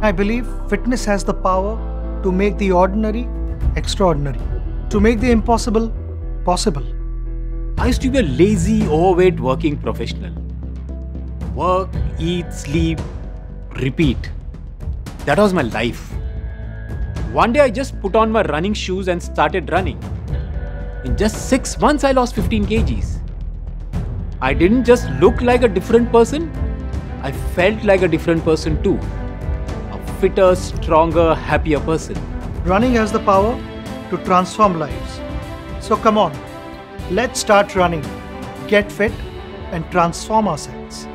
I believe fitness has the power to make the ordinary extraordinary, to make the impossible possible. I used to be a lazy, overweight working professional. Work, eat, sleep, repeat. That was my life. One day I just put on my running shoes and started running. In just six months, I lost 15 kgs. I didn't just look like a different person, I felt like a different person too. Fitter, stronger, happier person. Running has the power to transform lives. So come on, let's start running, get fit, and transform ourselves.